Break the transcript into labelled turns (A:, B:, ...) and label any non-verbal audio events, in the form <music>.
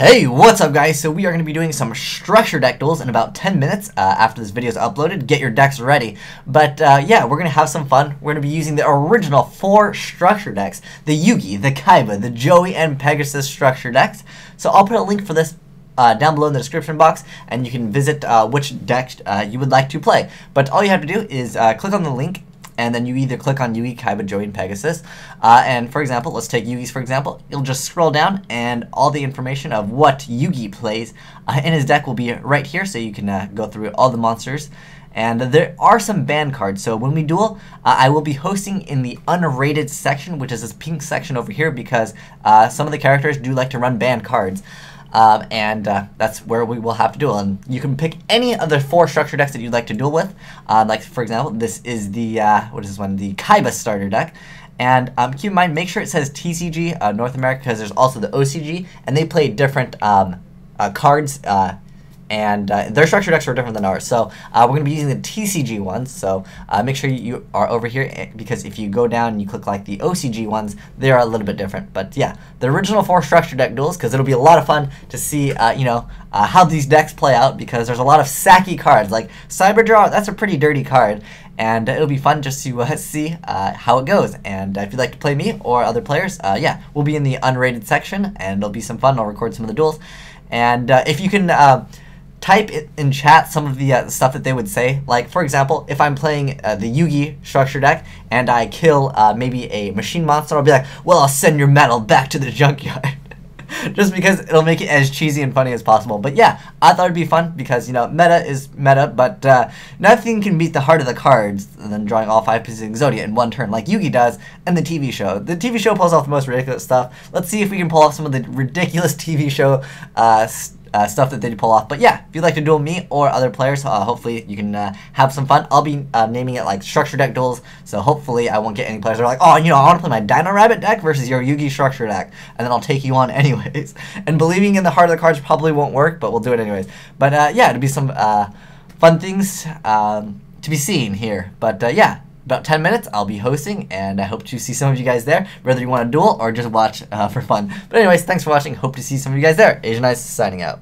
A: Hey, what's up guys? So we are going to be doing some structure deck duels in about 10 minutes uh, after this video is uploaded. Get your decks ready. But uh, yeah, we're going to have some fun. We're going to be using the original four structure decks. The Yugi, the Kaiba, the Joey, and Pegasus structure decks. So I'll put a link for this uh, down below in the description box, and you can visit uh, which deck uh, you would like to play. But all you have to do is uh, click on the link and then you either click on Yugi, Kaiba, join Pegasus. Uh, and for example, let's take Yugi's for example. You'll just scroll down, and all the information of what Yugi plays uh, in his deck will be right here, so you can uh, go through all the monsters. And there are some ban cards, so when we duel, uh, I will be hosting in the unrated section, which is this pink section over here, because uh, some of the characters do like to run ban cards. Um, and uh, that's where we will have to duel. And you can pick any of the four structure decks that you'd like to duel with. Uh, like, for example, this is the, uh, what is this one? The Kaiba starter deck. And um, keep in mind, make sure it says TCG uh, North America because there's also the OCG, and they play different um, uh, cards uh, and uh, their structure decks are different than ours. So uh, we're going to be using the TCG ones. So uh, make sure you are over here eh, because if you go down and you click like the OCG ones, they are a little bit different. But yeah, the original four structure deck duels because it'll be a lot of fun to see, uh, you know, uh, how these decks play out because there's a lot of sacky cards like Cyber Jar. That's a pretty dirty card. And it'll be fun just to uh, <laughs> see how it goes. And if you'd like to play me or other players, yeah, we'll be in the unrated section, and it'll be some fun. I'll record some of the duels. And if you can type in chat some of the uh, stuff that they would say. Like, for example, if I'm playing uh, the Yugi structure deck and I kill uh, maybe a machine monster, I'll be like, well, I'll send your metal back to the junkyard. <laughs> Just because it'll make it as cheesy and funny as possible. But yeah, I thought it'd be fun because, you know, meta is meta, but uh, nothing can beat the heart of the cards than drawing all five pieces of Exodia in one turn like Yugi does in the TV show. The TV show pulls off the most ridiculous stuff. Let's see if we can pull off some of the ridiculous TV show uh, stuff that they pull off. But yeah, if you'd like to duel me or other players, uh, hopefully you can uh, have some fun. I'll be uh, naming it like structure deck duels, so hopefully I won't get any players that are like, oh, you know, I want to play my Dino Rabbit deck versus your Yugi structure deck, and then I'll take you on <laughs> anyways. and believing in the heart of the cards probably won't work, but we'll do it anyways. But uh, yeah, it'll be some uh, fun things um, to be seen here. But yeah, about 10 minutes, I'll be hosting, and I hope to see some of you guys there, whether you want to duel or just watch uh, for fun. But anyways, thanks for watching. Hope to see some of you guys there. Azn Eyes signing out.